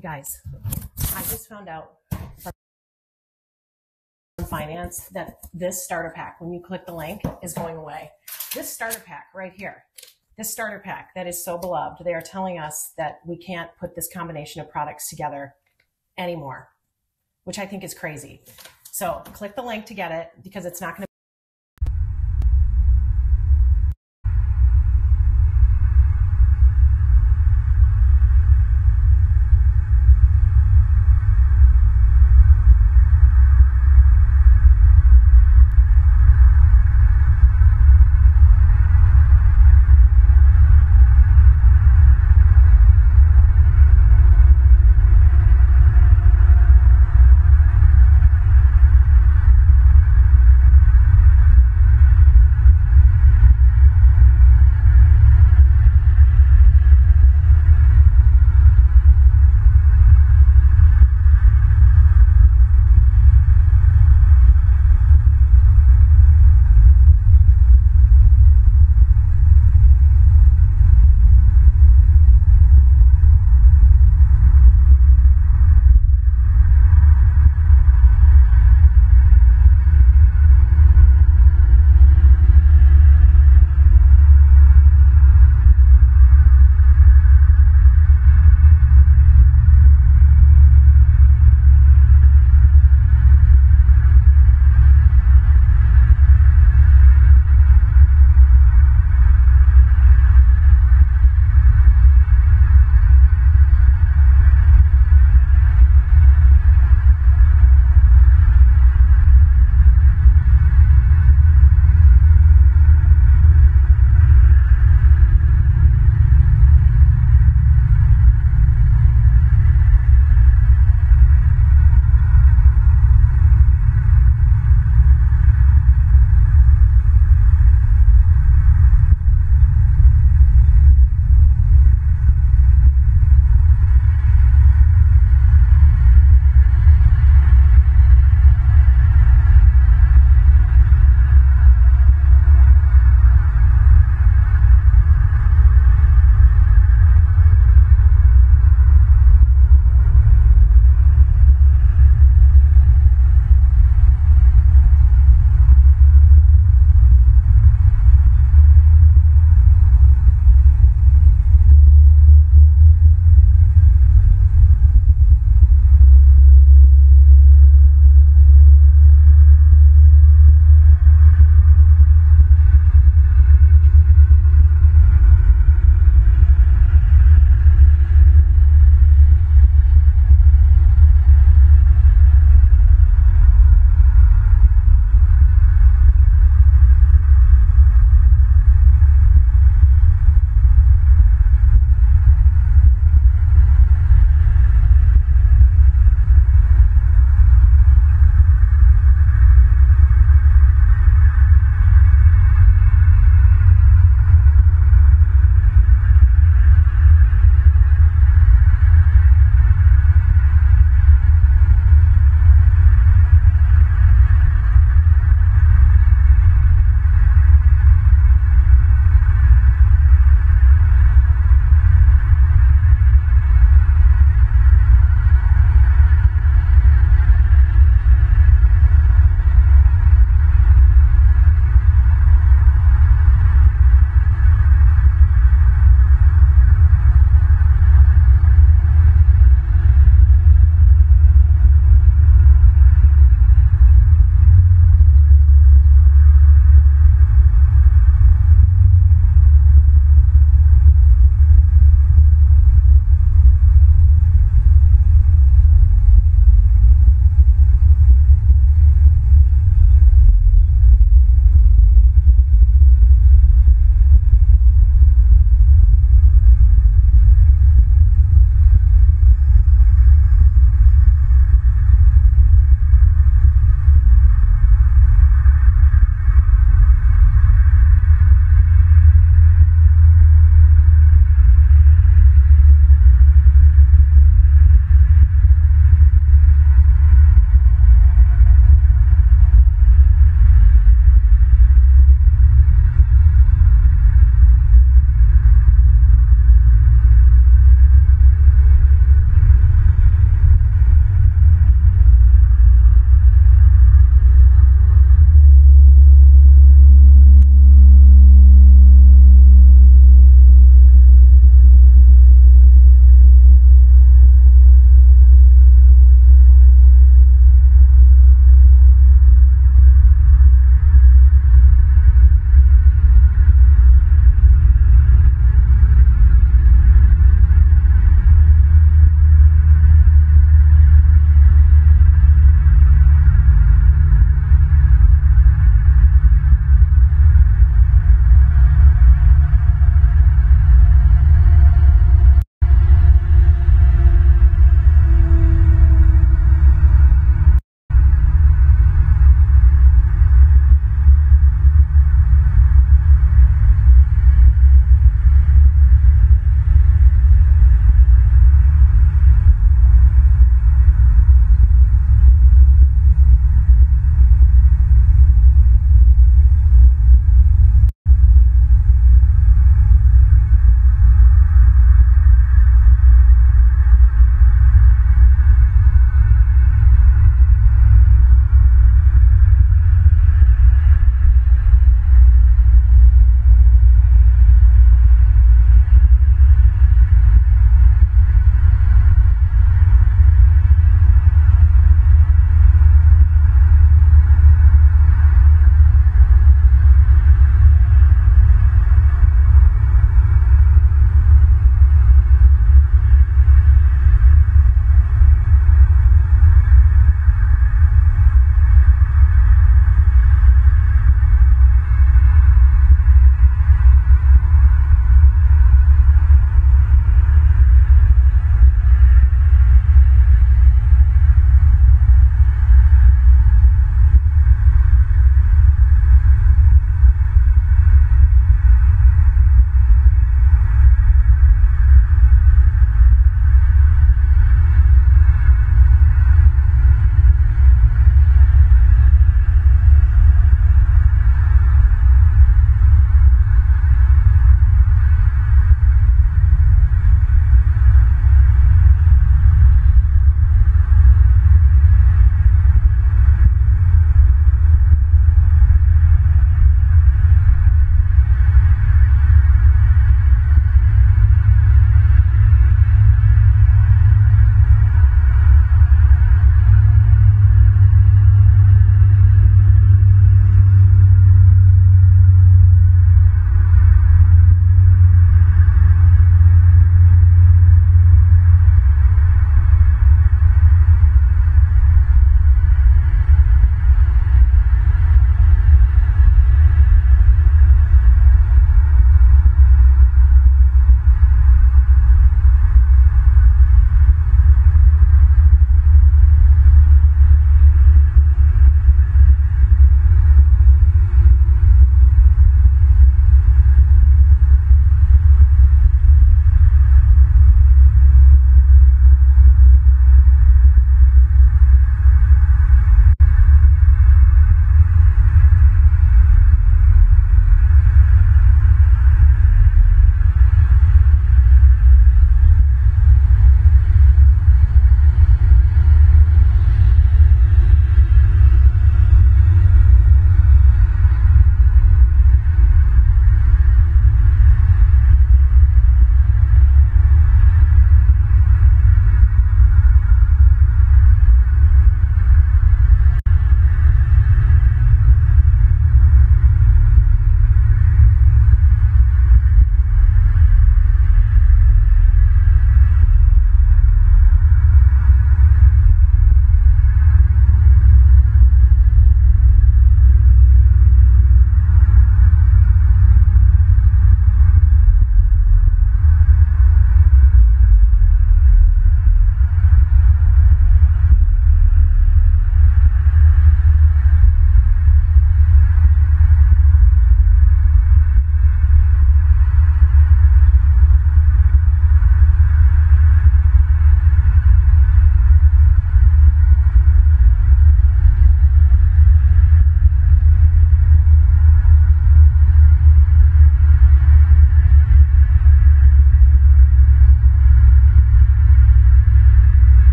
guys, I just found out from finance that this starter pack, when you click the link, is going away. This starter pack right here, this starter pack that is so beloved, they are telling us that we can't put this combination of products together anymore, which I think is crazy. So click the link to get it because it's not going to